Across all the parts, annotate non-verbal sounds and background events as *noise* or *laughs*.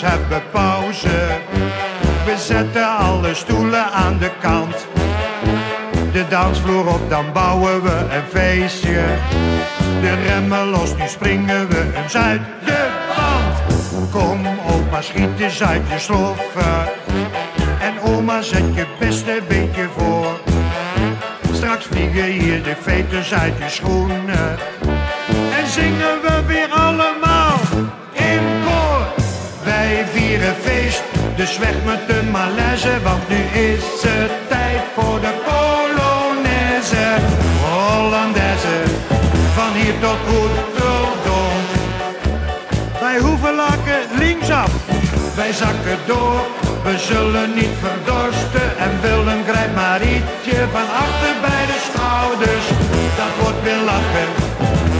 dansers hebben pauze. We zetten alle stoelen aan de kant. De dansvloer op, dan bouwen we een feestje. De remmen los, nu springen we eens uit de band. Kom opa, schiet eens uit je sloffen. En oma, zet je beste beentje voor. Straks vliegen hier de veters uit je schoenen. En zingen we weer allemaal dus weg met de malaise. Want nu is het tijd voor de Polonaise. Hollandaise, van hier tot Oeteldonk. Wij hoeven lakken linksaf, wij zakken door. We zullen niet verdorsten en willen grijp maar ietsje van achter bij de schouders. Dat wordt weer lachen,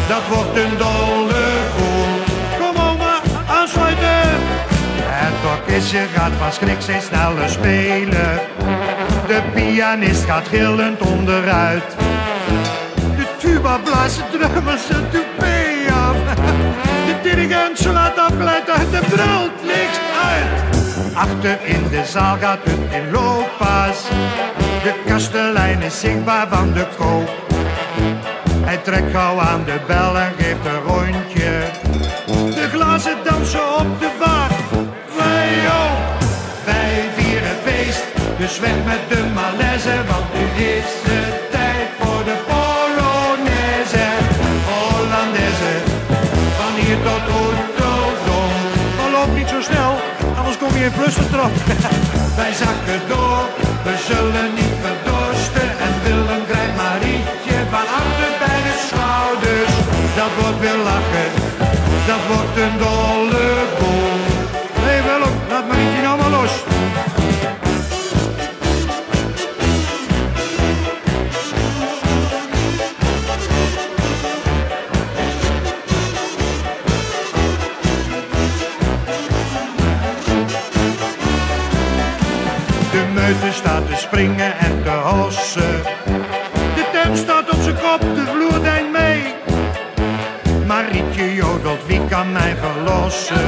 dat wordt een dolle koel. Orkestje gaat van schrik steeds sneller spelen. De pianist gaat gillend onderuit. De tuba blaast de drummers toupee af. De dirigent ze laat afgeleid uit de brult niks uit. Achter in de zaal gaat het in looppas. De kastelein is zichtbaar van de koop. Hij trekt gauw aan de bel en geeft een rondje. De glazen dansen op de bar. Dus weg met de malaise, want nu is het tijd voor de Polonaise. Hollandaise, van hier tot Oeteldonk. Maar loop niet zo snel, anders kom je in flustertrap. *laughs* Wij zakken door, we zullen niet verdorsten. En willen grijp maar ietsje van achter bij de schouders. Dat wordt weer lachen, dat wordt een dolle te springen en te hossen. De tent staat op zijn kop, de vloer deint mee. Marietje jodelt, wie kan mij verlossen?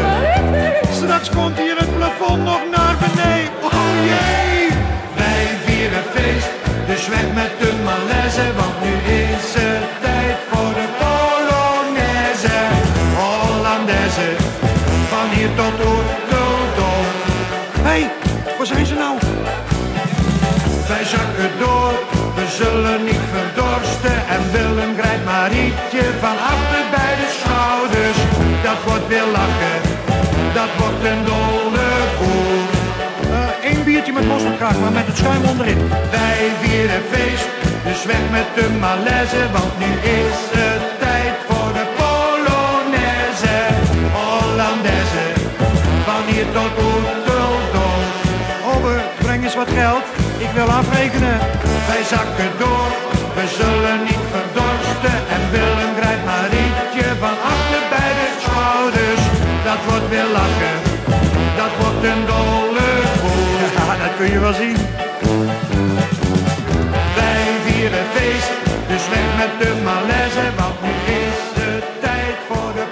Straks komt hier het plafond nog naar beneden. Oh jee! Wij vieren feest, dus weg met de malaise. Want nu is het zullen niet verdorsten en willen grijp maar ietsje van achter bij de schouders. Dat wordt weer lachen, dat wordt een dolle boel. Eén biertje met mosterd graag, maar met het schuim onderin. Wij vieren feest, dus weg met de malaise, want nu is het tijd voor de Polonaise. Hollandaise, van hier tot Oeteldonk. Obbe, breng eens wat geld, ik wil afrekenen. Wij zakken door, we zullen niet verdorsten en willen grijp maar ietsje van achter bij de schouders. Dat wordt weer lachen, dat wordt een dolle boel. Ja, dat kun je wel zien. Wij vieren feest, dus weg met de malaise, want nu is het tijd voor de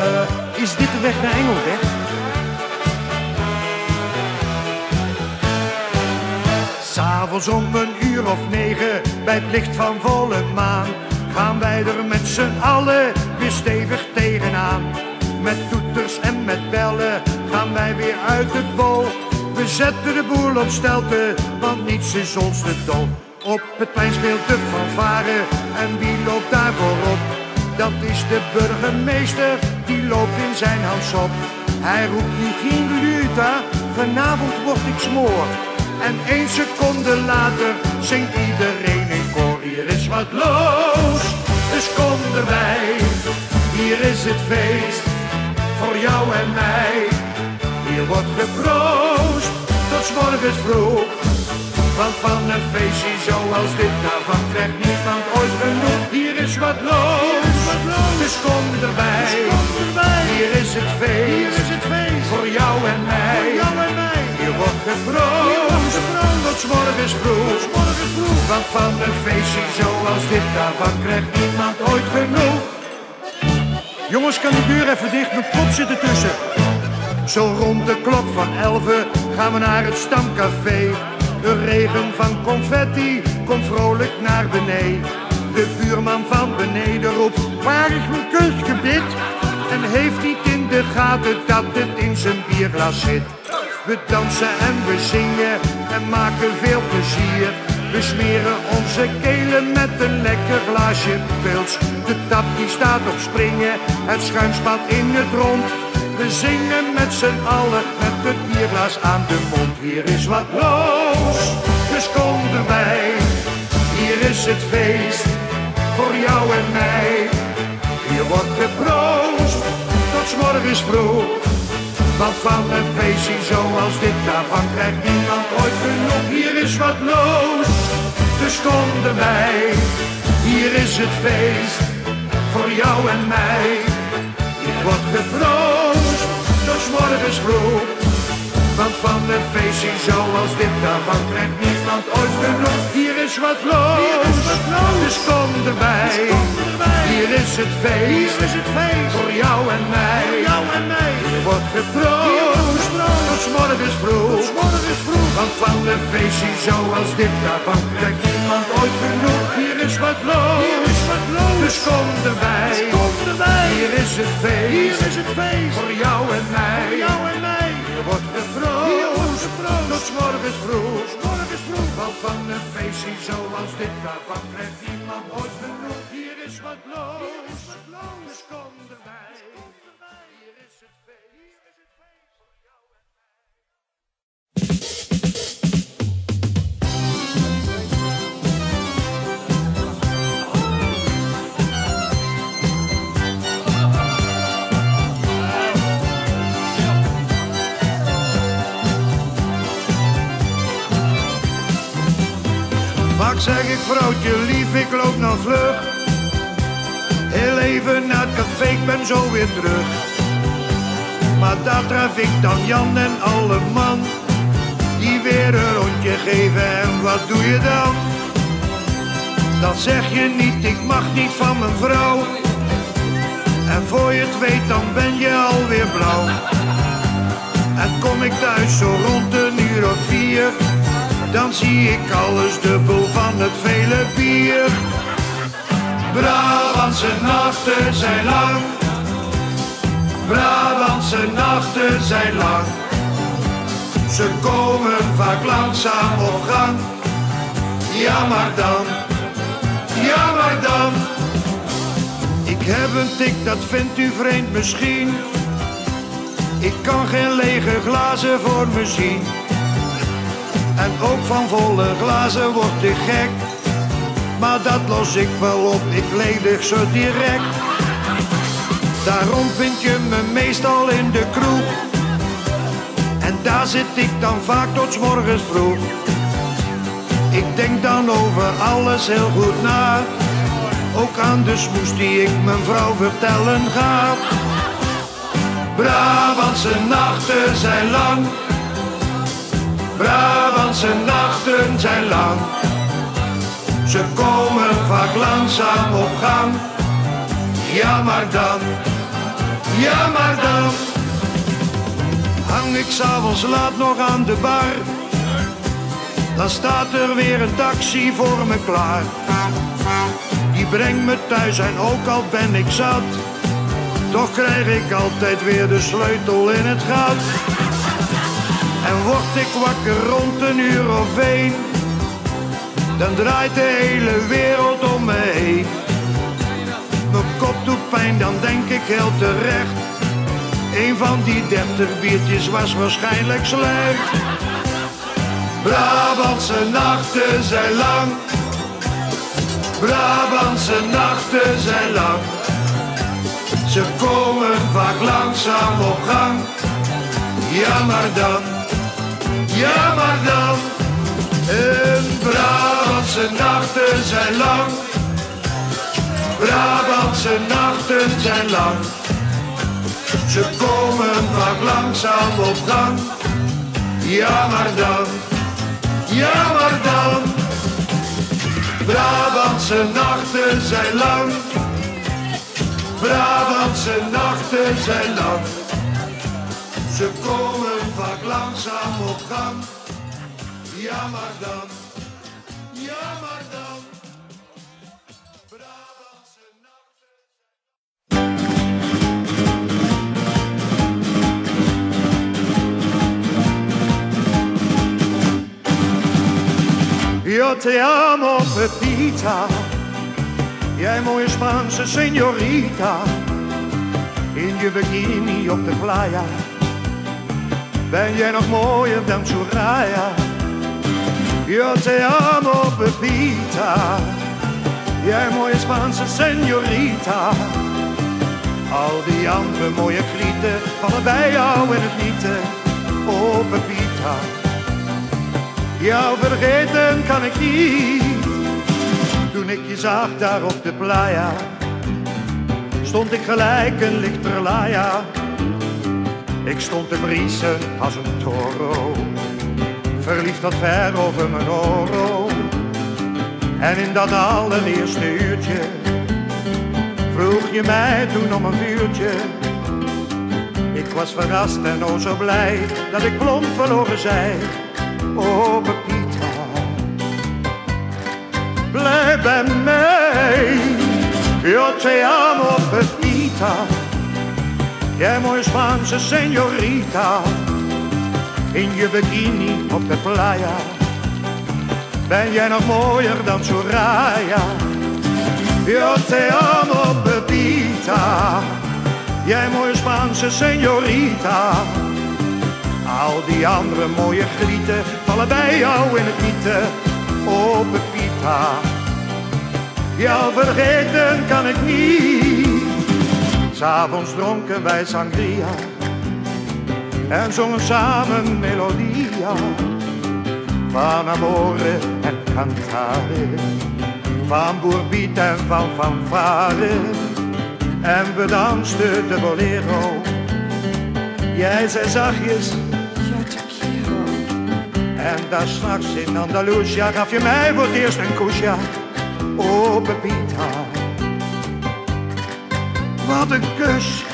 Eh, is dit de weg naar Engelweg? S'avonds om een uur of negen, bij het licht van volle maan, gaan wij er met z'n allen weer stevig tegenaan. Met toeters en met bellen gaan wij weer uit het bol. We zetten de boel op stelte, want niets is ons te dol. Op het plein speelt de fanfare en wie loopt daar voorop? Dat is de burgemeester, die loopt in zijn handschop. Hij roept nu geen minuta, vanavond word ik smoor. En één seconde later zingt iedereen in koor. Hier is wat los, dus kom erbij. Hier is het feest, voor jou en mij. Hier wordt geproost, tot morgens vroeg. Want van een feestje zoals dit daarvan krijgt niemand ooit genoeg. Hier is wat los, dus kom erbij. Hier is het feest, voor jou en mij. Hier wordt geproost, tot morgens vroeg. Want van een feestje zoals dit daarvan krijgt niemand ooit genoeg. Jongens, kan de deur even dicht? Mijn kop zit ertussen. Zo rond de klok van elven gaan we naar het stamcafé. Een regen van confetti komt vrolijk naar beneden. De buurman van beneden roept, waar is mijn kunstgebit? En heeft niet in de gaten dat het in zijn bierglas zit. We dansen en we zingen en maken veel plezier. We smeren onze kelen met een lekker glaasje pils. De tap die staat op springen, het schuim spat in het rond. We zingen met z'n allen met het bierglas aan de mond. Hier is wat los, dus kom erbij. Hier is het feest voor jou en mij. Hier wordt geproost tot morgens vroeg. Want van een feestje zoals dit, daarvan krijgt niemand ooit genoeg. Hier is wat los, dus kom erbij. Hier is het feest voor jou en mij. Hier wordt geproost, 's morgens vroeg. Want van een feestje zoals dit, daarvan krijgt niemand ooit genoeg. Hier is wat los, dus kom erbij. Hier is het feest, voor jou en mij. Hier wordt geproost, tot 's morgens vroeg. Want van een feestje zoals dit, daarvan krijgt niemand ooit genoeg. Hier is wat los, dus kom erbij. Hier is het feest, voor jou tot 's morgens vroeg. Want van een feestje zoals dit, daarvan krijgt niemand ooit genoeg. Hier is wat los, dus kom erbij. Vaak zeg ik vrouwtje lief, ik loop nou vlug. Heel even naar het café, ik ben zo weer terug. Maar daar tref ik dan Jan en alle man. Die weer een rondje geven en wat doe je dan? Dan zeg je niet, ik mag niet van mijn vrouw. En voor je het weet, dan ben je alweer blauw. En kom ik thuis zo rond een uur of vier dan zie ik alles dubbel van het vele bier. Brabantse nachten zijn lang, Brabantse nachten zijn lang. Ze komen vaak langzaam op gang. Ja maar dan, ja maar dan. Ik heb een tik, dat vindt u vreemd misschien. Ik kan geen lege glazen voor me zien. En ook van volle glazen word ik gek. Maar dat los ik wel op, ik ledig zo direct. Daarom vind je me meestal in de kroeg. En daar zit ik dan vaak tot morgens vroeg. Ik denk dan over alles heel goed na. Ook aan de smoes die ik mijn vrouw vertellen ga. Brabantse nachten zijn lang. Brabantse nachten zijn lang. Ze komen vaak langzaam op gang. Ja maar dan, ja maar dan. Hang ik s'avonds laat nog aan de bar. Dan staat er weer een taxi voor me klaar. Die brengt me thuis en ook al ben ik zat. Toch krijg ik altijd weer de sleutel in het gat. En word ik wakker rond een uur of één, dan draait de hele wereld om me heen. Mijn kop doet pijn, dan denk ik heel terecht. Een van die dertig biertjes was waarschijnlijk slecht. Brabantse nachten zijn lang. Brabantse nachten zijn lang. Ze komen vaak langzaam op gang. Ja, maar dan, ja, maar dan. En Brabantse nachten zijn lang. Brabantse nachten zijn lang. Ze komen vaak langzaam op gang. Ja, maar dan, ja, maar dan. Brabantse nachten zijn lang. Brabantse nachten zijn lang. Ze komen vaak langzaam op gang. Ja, maar dan, ja, maar dan. Yo te amo, Pepita. Jij mooie Spaanse señorita. In je bikini op de playa. Ben jij nog mooier dan Soraya? Yo te amo, Pepita. Jij mooie Spaanse señorita. Al die andere mooie grieten vallen bij jou in het nieten. Oh, Pepita. Jou vergeten kan ik niet. Toen ik je zag daar op de playa, stond ik gelijk een lichterlaya. Ik stond te briesen als een toro, verliefd wat ver over mijn oro. En in dat allereerste uurtje, vroeg je mij toen om een vuurtje. Ik was verrast en oh zo blij, dat ik blond verloren zei. Oh, Pepita, blijf bij mij. Yo te amo, Pepita. Jij mooie Spaanse señorita. In je bikini op de playa. Ben jij nog mooier dan Soraya? Yo te amo. Jij mooie Spaanse señorita. Al die andere mooie grieten vallen bij jou in het nieten. Oh, Pepita. Jou vergeten kan ik niet. S'avonds dronken wij sangria. En zongen samen melodia. Van amore en cantare. Van boerbiet en van fanfare. En we dansten de bolero. Jij zei zachtjes, en daar s'nachts in Andalusia gaf je mij voor het eerst een kusje. Oh, Pepita. Wat een kus.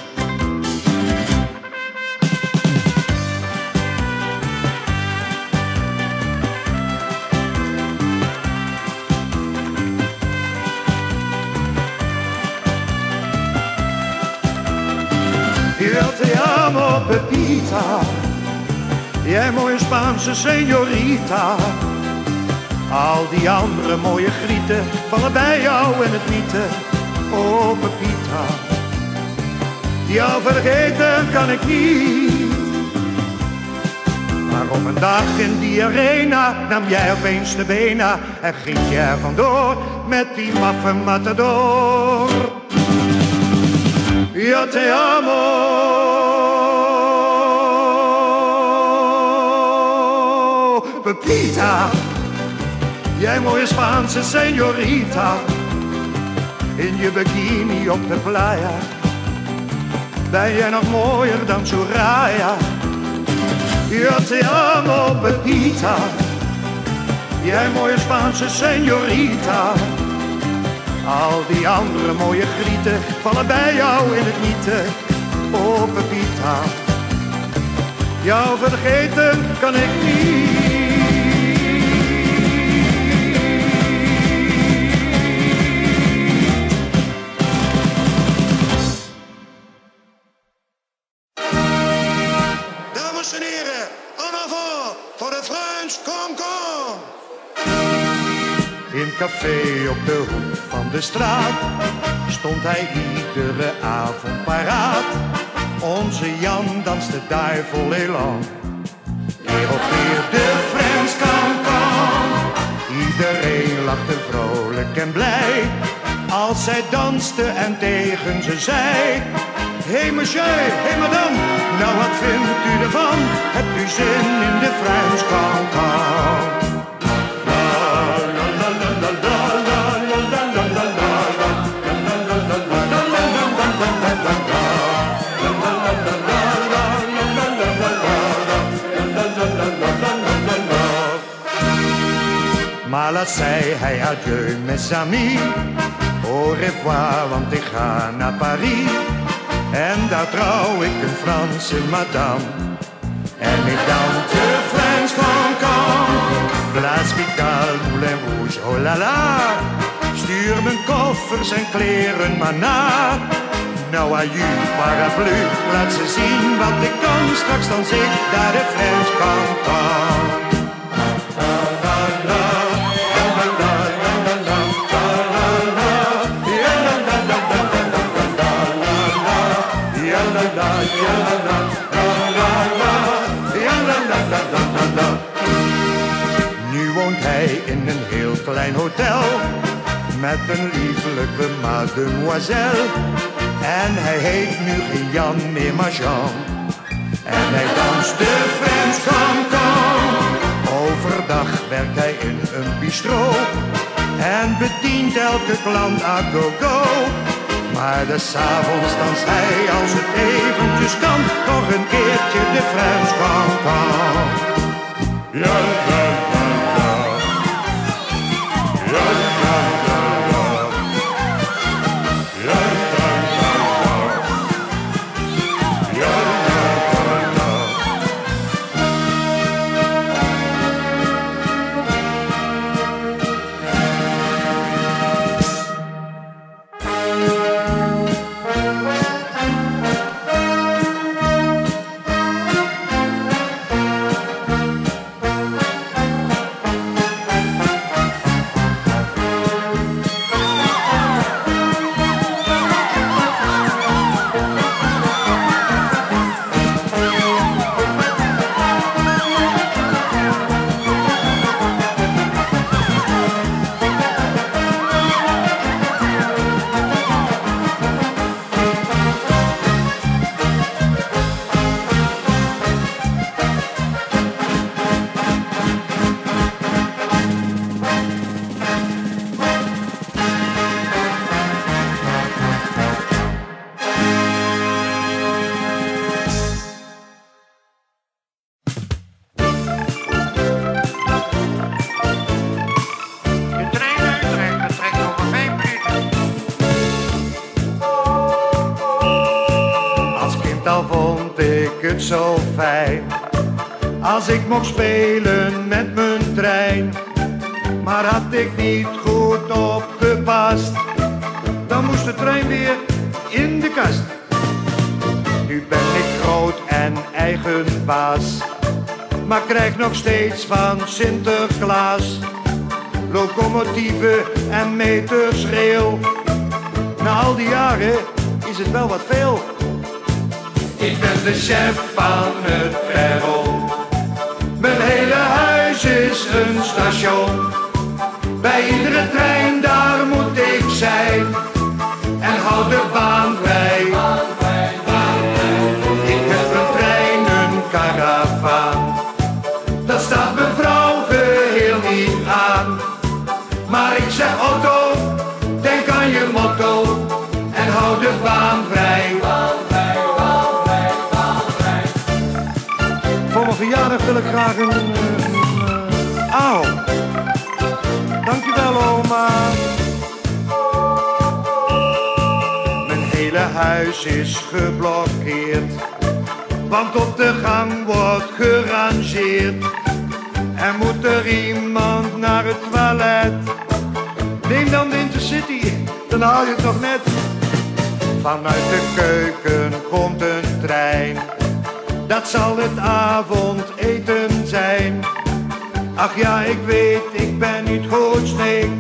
Yo te amo, Pepita. Jij mooie Spaanse señorita. Al die andere mooie grieten vallen bij jou in het nieten. Oh, Pepita. Jou vergeten kan ik niet. Maar op een dag in die arena nam jij opeens de bena en ging er vandoor met die maffe matador. Yo te amo, Pepita. Jij mooie Spaanse señorita. In je bikini op de playa. Ben jij nog mooier dan Soraya? Yo te amo, Pepita. Jij mooie Spaanse señorita. Al die andere mooie grieten vallen bij jou in het nieten. Oh, Pepita. Jou vergeten kan ik niet. Stond hij iedere avond paraat. Onze Jan danste vol elan. Keer op keer de Frans Cancan. Iedereen lachte vrolijk en blij. Als zij danste en tegen ze zei. Hé hey monsieur, hé hey madame, nou wat vindt u ervan? Hebt u zin in de Frans Cancan? Laat zei hij adieu mes amis. Au revoir, want ik ga naar Paris. En daar trouw ik een Franse madame. En ik dan de Frans Cancan. Place Pigalle, Moulin Rouge, oh la la. Stuur mijn koffers en kleren maar na. Nou, aju, paraplu, laat ze zien wat ik kan. Straks dan zit daar de Frans Cancan. Nu woont hij in een heel klein hotel met een lieflijke mademoiselle. En hij heet nu geen Jan meer, maar Jean. En hij danst de Frans cancan. Overdag werkt hij in een bistro en bedient elke klant à go-go. Maar des avonds danst hij als het eventjes kan nog een keertje de Frans ja, ja, ja. Als ik mocht spelen met mijn trein Maar had ik niet goed opgepast Dan moest de trein weer in de kast. Nu ben ik groot en eigen baas Maar krijg nog steeds van Sinterklaas Locomotieven en meterschreeuw. Na al die jaren is het wel wat veel ik ben de chef van het perron. Mijn hele huis is een station. Bij iedere trein ik graag een, een, auw. Dankjewel oma. Mijn hele huis is geblokkeerd. Want op de gang wordt gerangeerd. Er moet er iemand naar het toilet. Neem dan de Intercity, dan haal je het net. Vanuit de keuken komt een trein. Dat zal het avondeten zijn. Ach ja, ik weet, ik ben niet goed sneek.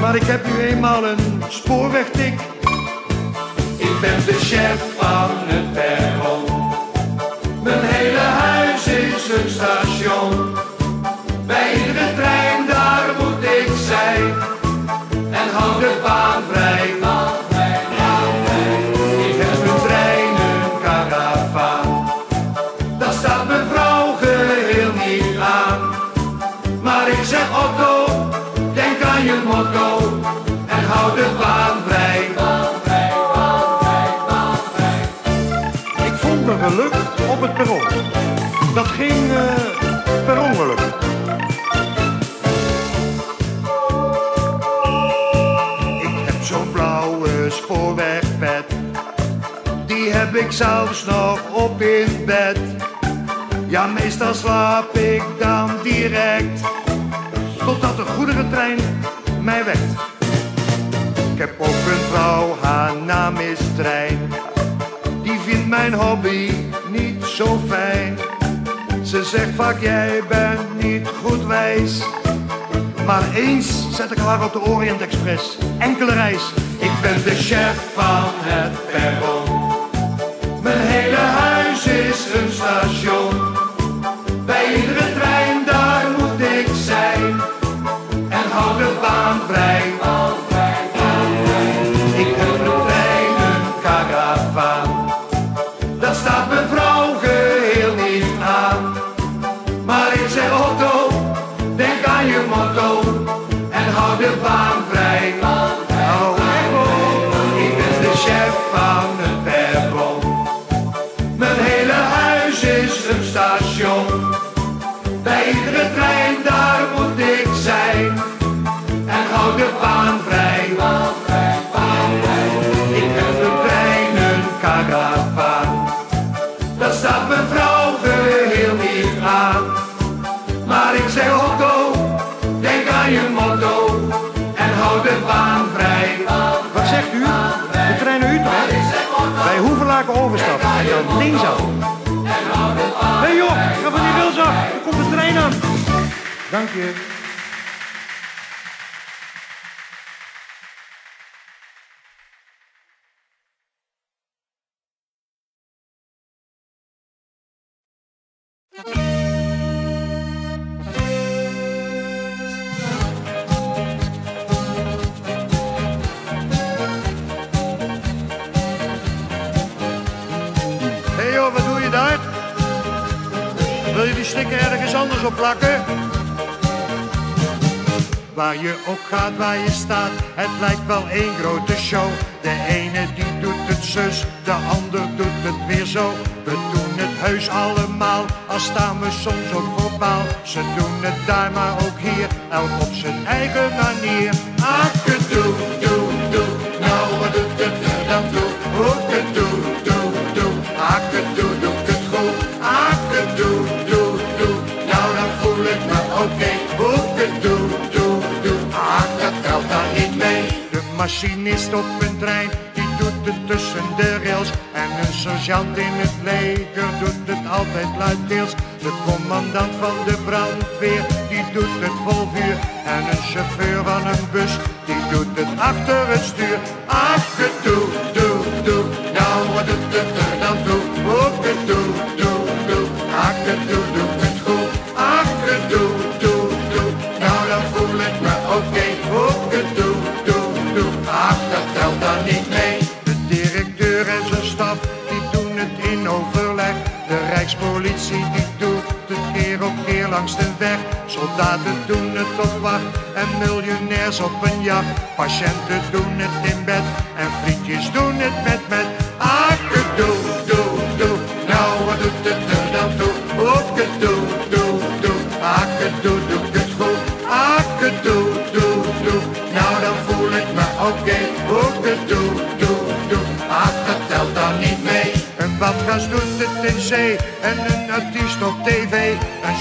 Maar ik heb nu eenmaal een spoorwegtik. Ik ben de chef van het perron. Mijn hele huis is een station. Bij iedere trein daar moet ik zijn. En hou de baan vrij. Ik zelfs nog op in bed. Ja, meestal slaap ik dan direct, totdat de goederentrein mij wekt. Ik heb ook een vrouw, haar naam is Trein. Die vindt mijn hobby niet zo fijn. Ze zegt vaak, jij bent niet goed wijs. Maar eens zet ik haar op de Orient Express. Enkele reis. Ik ben de chef van het perron. Mijn hele huis is een station. Hoevelaken overstap. En dan linksaf. Hé hey joh, ga van die af. Er komt de trein aan. Dank je. Plakken? Waar je ook gaat, waar je staat, het lijkt wel één grote show. De ene die doet het zus, de ander doet het weer zo. We doen het heus allemaal, al staan we soms ook voor paal. Ze doen het daar, maar ook hier, elk op zijn eigen manier. Akkedoe, doe, machinist op een trein, die doet het tussen de rails. En een sergeant in het leger doet het altijd luidkeels. De commandant van de brandweer, die doet het vol vuur. En een chauffeur van een bus, die doet het achter het stuur. Akkedoe, doe, doe, nou wat doet het er dan toe? Hoekedoe, doe, doe, doe het goed. Akkedoe, weg. Soldaten doen het op wacht en miljonairs op een jacht. Patiënten doen het in bed en vriendjes doen het met met. Akkedoe, doe, doe, nou wat doet het er dan toe? Akkedoe, doe, doe, akkedoe, doe ik het goed. Akkedoe, doe, doe, nou dan voel ik me oké. Akkedoe, doe, doe, ach dat telt dan niet mee. Een badgast doet het in zee en een artiest op tv.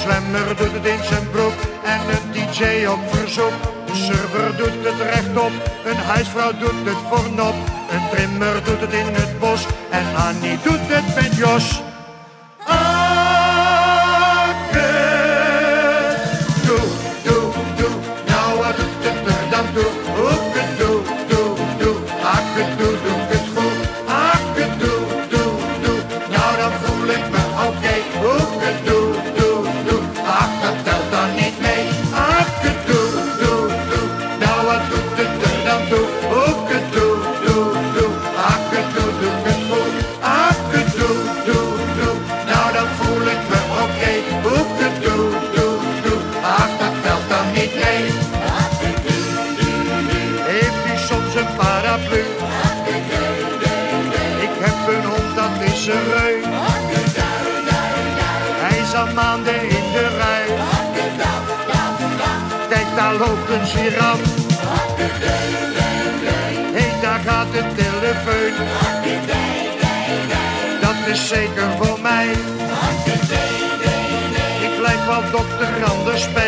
Zwemmer doet het in zijn broek en een DJ op verzoek. Een server doet het rechtop, een huisvrouw doet het voor nop. Een trimmer doet het in het bos en Annie doet het met Jos. Een giraf. Hé, daar gaat de telefoon. is zeker voor mij. Ik lijk wel dokter Anders P.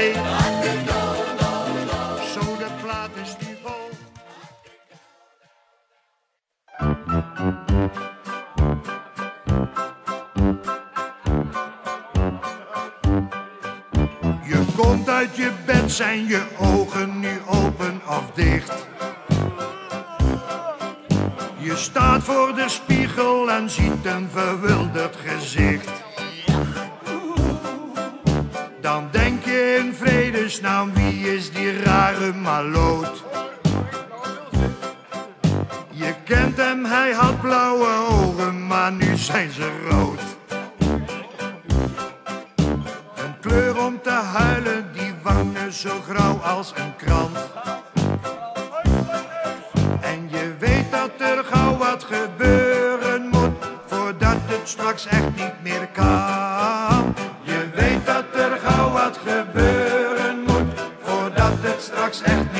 uit je bed, zijn je ogen nu open of dicht? Je staat voor de spiegel en ziet een verwilderd gezicht. Dan denk je in vredesnaam, wie is die rare maloot? Je kent hem, hij had blauwe ogen, maar nu zijn ze rood. Een kleur om te huilen, wangen zo grauw als een krant. En je weet dat er gauw wat gebeuren moet, voordat het straks echt niet meer kan. Je weet dat er gauw wat gebeuren moet, voordat het straks echt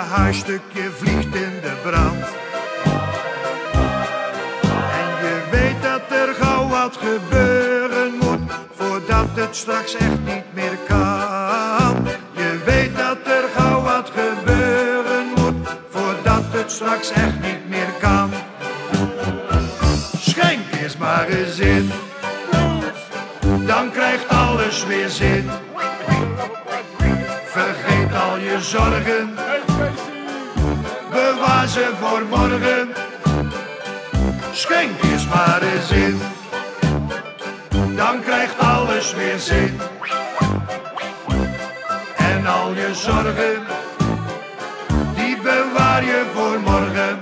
haarstukje vliegt in de brand. En je weet dat er gauw wat gebeuren moet, voordat het straks echt niet meer kan. Je weet dat er gauw wat gebeuren moet, voordat het straks echt niet meer kan. Schenk eens maar eens in, dan krijgt alles weer zin. Vergeet al je zorgen, ze voor morgen. Schenk eens maar eens in, dan krijgt alles weer zin. En al je zorgen, die bewaar je voor morgen.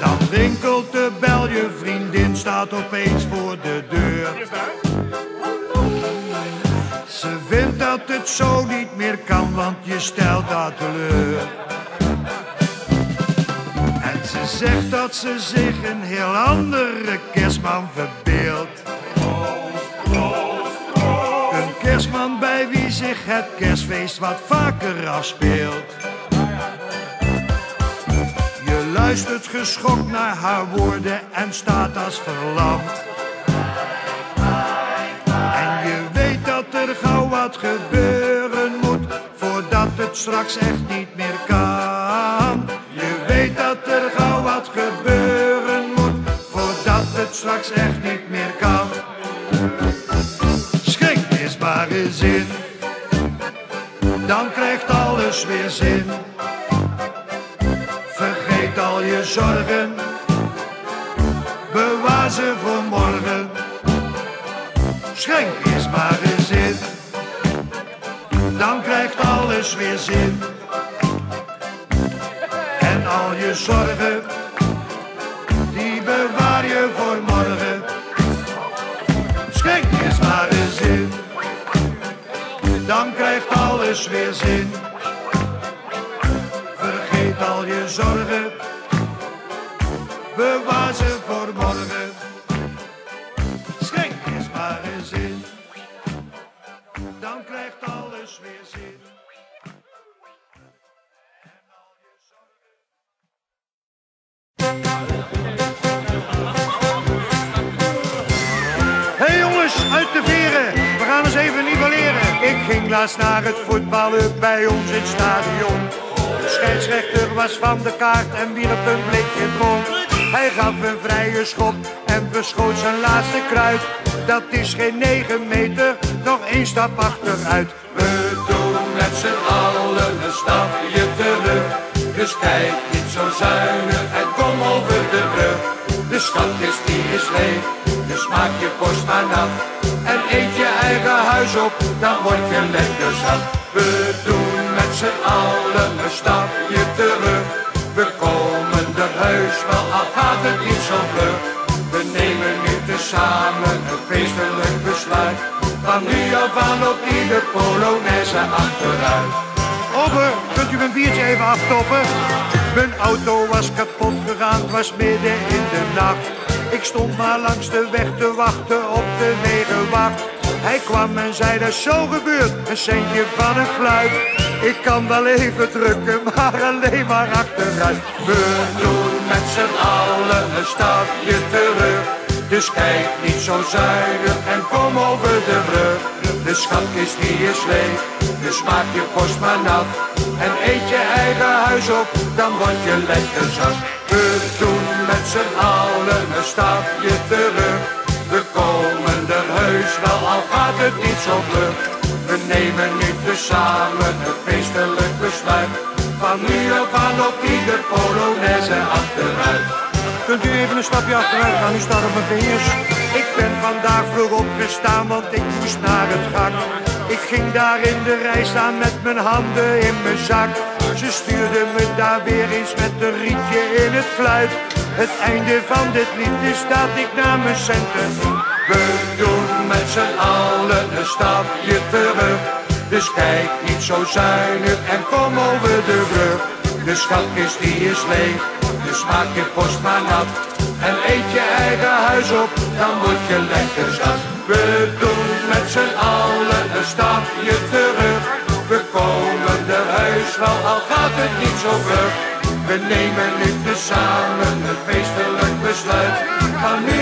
Dan rinkelt de bel, je vriendin staat opeens voor de deur. Ze vindt dat het zo niet meer kan, want je stelt dat teleur. En ze zegt dat ze zich een heel andere kerstman verbeeldt. Een kerstman bij wie zich het kerstfeest wat vaker afspeelt. Je luistert geschokt naar haar woorden en staat als verlamd. Wat gebeuren moet, voordat het straks echt niet meer kan. Je weet dat er gauw wat gebeuren moet, voordat het straks echt niet meer kan. Schenk eens maar eens in, dan krijgt alles weer zin. Vergeet al je zorgen, bewaar ze voor morgen. Schenk eens maar dan krijgt alles weer zin. En al je zorgen, die bewaar je voor morgen. Schenk eens maar eens in, dan krijgt alles weer zin. Vergeet al je zorgen, bewaar ze voor morgen. Krijgt alles weer zin. Hey jongens, uit de veren, we gaan eens even nivelleren. Ik ging laatst naar het voetballen bij ons in het stadion. De scheidsrechter was van de kaart en wierp een blikje rond. Hij gaf een vrije schop en verschoot zijn laatste kruid. Dat is geen negen meter, nog één stap achteruit. We doen met z'n allen een stapje terug. Dus kijk niet zo zuinig en kom over de brug. De schatkist die is leeg, dus maak je borst maar nat. En eet je eigen huis op, dan word je lekker zat. We doen met z'n allen een stapje terug. We komen er heus wel, al gaat het niet zo vlug. We nemen nu tezamen een feestelijk besluit. Van nu af aan op ieder polonaise achteruit. Ober, kunt u mijn biertje even aftoppen? Mijn auto was kapot gegaan, was midden in de nacht. Ik stond maar langs de weg te wachten op de wegenwacht. Hij kwam en zei, dat zo gebeurd, een centje van een fluit. Ik kan wel even drukken, *laughs* maar alleen maar achteruit. We doen met z'n allen een stapje terug. Dus kijk niet zo zuinig en kom over de brug. De schatkist die is leeg, dus maak je borst maar nat. En eet je eigen huis op, dan word je lekker zat. We doen met z'n allen een stapje terug. Het niet zo. We nemen nu tezamen een feestelijk besluit. Van nu af aan op ieder polonaise achteruit. Kunt u even een stapje achteruit gaan, u staat op mijn vingers. Ik ben vandaag vroeg opgestaan, want ik moest naar het gat. Ik ging daar in de rij staan met mijn handen in mijn zak. Ze stuurden me daar weer eens met een rietje in het fluit. Het einde van dit lied is dat ik naar mijn centen We met z'n allen een stapje terug. Dus kijk niet zo zuinig en kom over de brug. De schatkist die is leeg, dus maak je post maar nat. En eet je eigen huis op, dan word je lekker zat. We doen met z'n allen een stapje terug. We komen er huis wel, al gaat het niet zo vlug. We nemen nu tezamen een feestelijk besluit. Van nu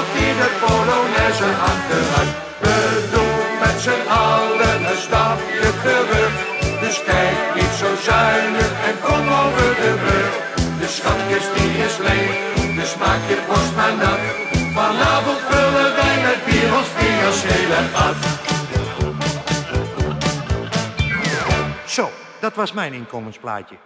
op ieder polonaise achteruit. We doen met z'n allen een stapje terug. Dus kijk niet zo zuinig en kom over de brug. De schatkist die is leeg, dus maak je borst maar nat. Vanavond vullen wij met bier ons financiële gat. Zo, dat was mijn inkomensplaatje.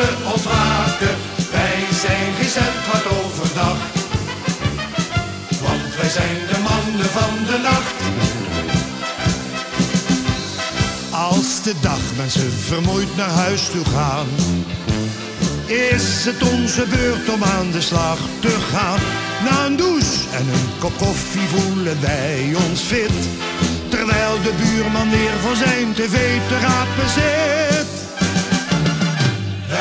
Anderen ontwaken. Wij zijn geen cent wat overdag. Want wij zijn de mannen van de nacht. Als de dagmensen vermoeid naar huis toe gaan, is het onze beurt om aan de slag te gaan. Na een douche en een kop koffie voelen wij ons fit, terwijl de buurman weer voor zijn tv te rapen zit.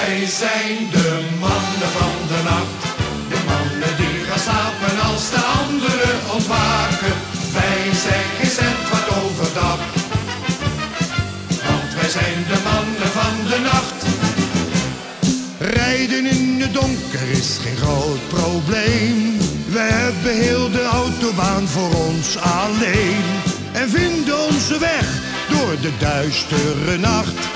Wij zijn de mannen van de nacht. De mannen die gaan slapen als de anderen ontwaken. Wij zijn geen cent wat overdag. Want wij zijn de mannen van de nacht. Rijden in het donker is geen groot probleem. We hebben heel de autobaan voor ons alleen. En vinden onze weg door de duistere nacht.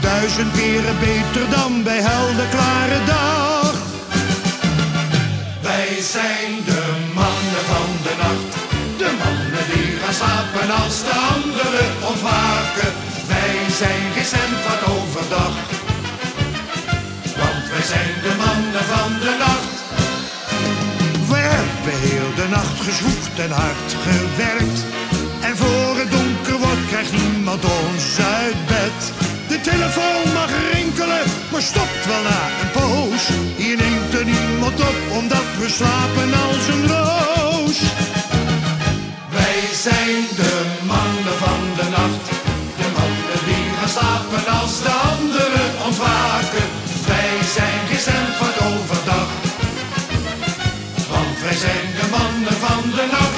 Duizend keren beter dan bij helder klare dag. Wij zijn de mannen van de nacht. De mannen die gaan slapen als de anderen ontwaken. Wij zijn geen wat overdag. Want wij zijn de mannen van de nacht. We hebben heel de nacht gezwoegd en hard gewerkt. En voor het donker wordt krijgt niemand ons uit bed. De telefoon mag rinkelen, maar stopt wel na een poos. Hier neemt er niemand op, omdat we slapen als een roos. Wij zijn de mannen van de nacht. De mannen die gaan slapen als de anderen ontwaken. Wij zijn geen voor wat overdag. Want wij zijn de mannen van de nacht.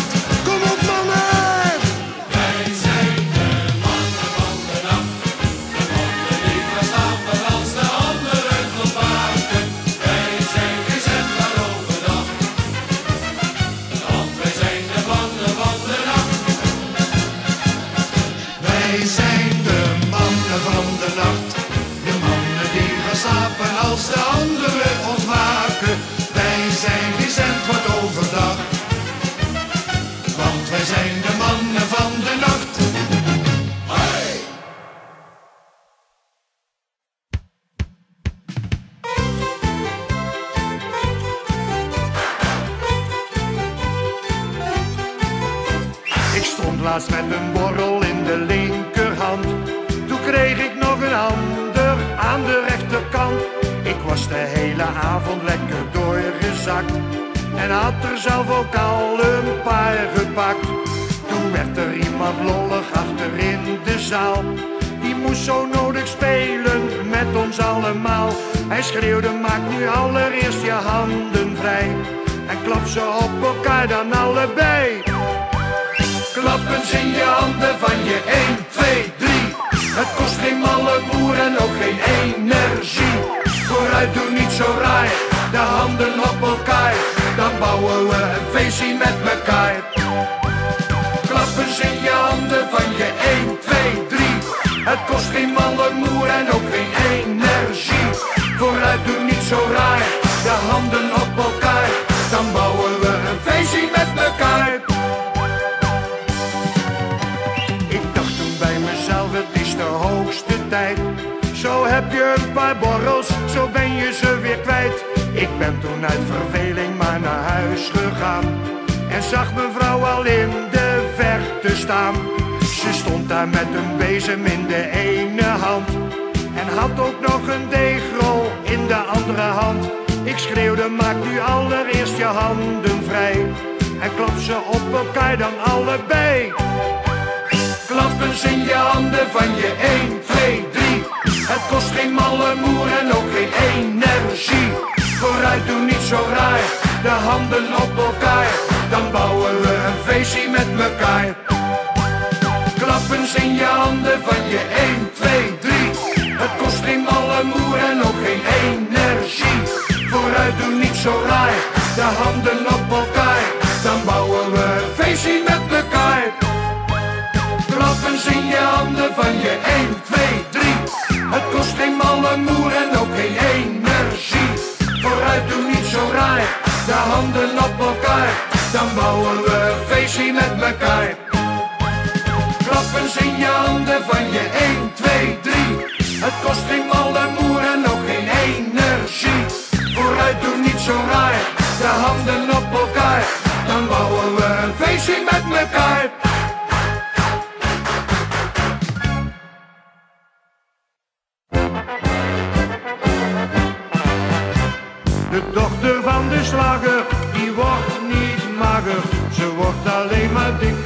Hij schreeuwde, maak nu allereerst je handen vrij. En klap ze op elkaar dan allebei. Klappens in je handen van je 1, 2, 3. Het kost geen malle boer en ook geen energie. Vooruit, doe niet zo raar, de handen op elkaar. Dan bouwen we een feestje met elkaar. Klappens in je handen van je 1, 2, 3. Het kost geen malle moer en ook geen op elkaar. Dan bouwen we een feestje met elkaar. Ik dacht toen bij mezelf, het is de hoogste tijd. Zo heb je een paar borrels, zo ben je ze weer kwijt. Ik ben toen uit verveling maar naar huis gegaan. En zag mevrouw al in de verte staan. Ze stond daar met een bezem in de ene hand. En had ook nog een deegrol in de andere hand. Ik schreeuwde, maak nu allereerst je handen vrij. En klap ze op elkaar dan allebei. Klappens in je handen van je 1, 2, 3. Het kost geen malle moer en ook geen energie. Vooruit, doe niet zo raar, de handen op elkaar. Dan bouwen we een feestje met elkaar. Klappens in je handen van je 1, 2, 3. Het kost geen malle moer en ook geen energie. Vooruit, doe niet zo raar, de handen op elkaar. Dan bouwen we een feestje met elkaar. Klappens in je handen van je 1, 2, 3. Het kost geen malle moer en ook geen energie. Vooruit, doe niet zo raar, de handen op elkaar. Dan bouwen we een feestje met elkaar. Klappens in je handen van je 1, 2, 3. Het kost geen malle moer zo de handen op elkaar. Dan bouwen we een feestje met elkaar. De dochter van de slager, die wordt niet mager. Ze wordt alleen maar dikker,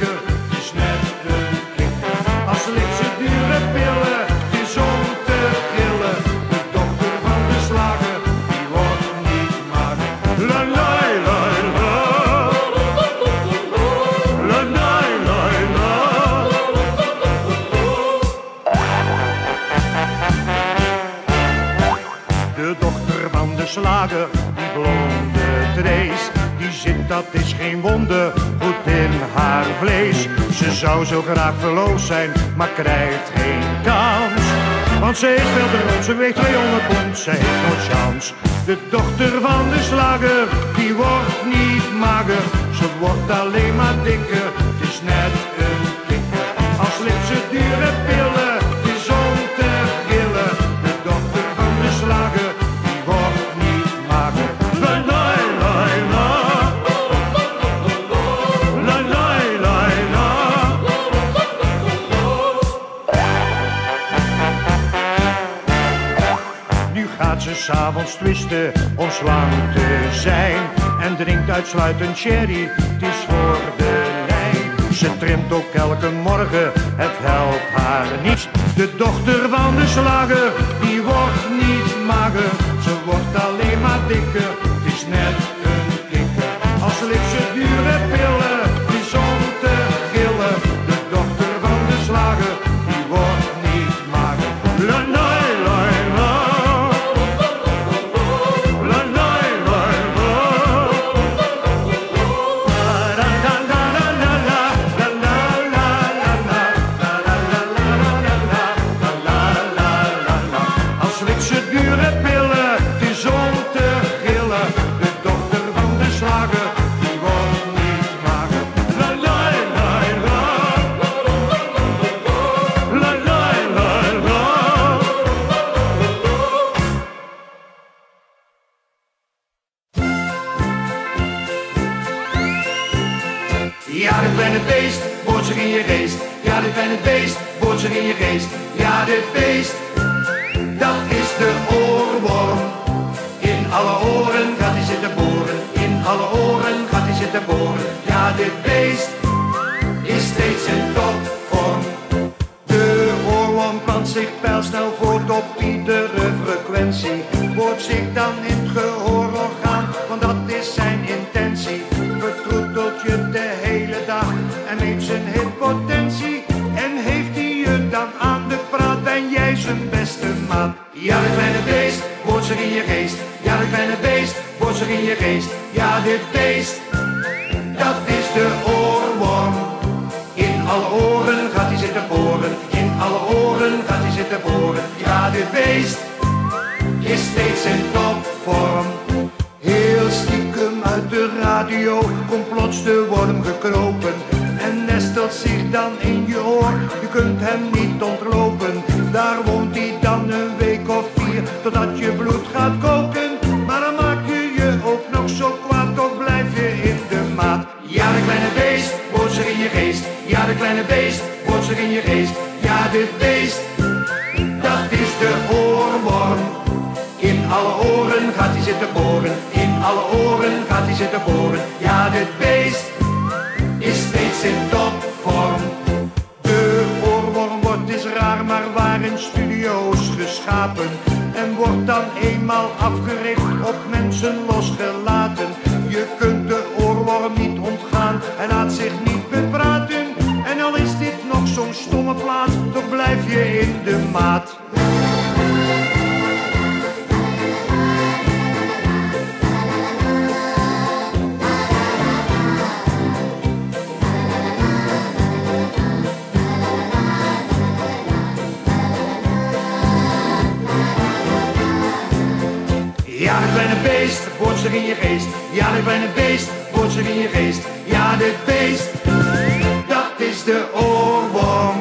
dat is geen wonder, goed in haar vlees. Ze zou zo graag verloofd zijn, maar krijgt geen kans. Want ze is veel te groot, ze weegt 200 pond, ze heeft nooit kans. De dochter van de slager, die wordt niet mager, ze wordt alleen maar dikker, het is net een kikker. Als ligt ze dure pillen, gaat ze s'avonds twisten om slang te zijn. En drinkt uitsluitend sherry, het is voor de lijn. Ze trimt ook elke morgen, het helpt haar niets. De dochter van de slager, die wordt niet mager. Ze wordt alleen maar dikker, het is net een kikker. Als ligt ze dure boren. Ja, dit beest is steeds in topvorm. De oorworm plant zich pijlsnel voort op iedere frequentie. Wordt zich geschapen. En wordt dan eenmaal afgericht op mensen losgelaten. Je kunt de oorworm niet ontgaan, hij laat zich niet bepraten. En al is dit nog zo'n stomme plaat, toch blijf je in de maat. Ja, dit kleine beest wordt in je geest. Ja, dit kleine beest wordt zich in je geest. Ja, dit beest, dat is de oorworm.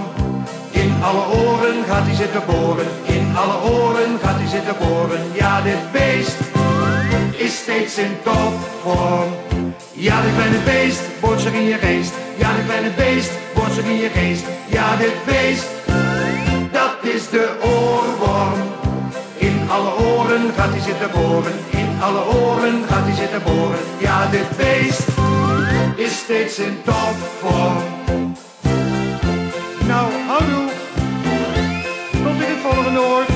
In alle oren gaat hij zitten boren. In alle oren gaat hij zitten boren. Ja, dit beest is steeds in topvorm. Ja, dit kleine beest wordt in je geest. Ja, dit kleine beest wordt zich in je geest. Ja, dit beest, dat is de oorworm. In alle oren gaat hij zitten boren, in alle oren gaat hij zitten boren. Ja, dit beest is steeds in topvorm. Nou, houdoe, tot in het volgende oor.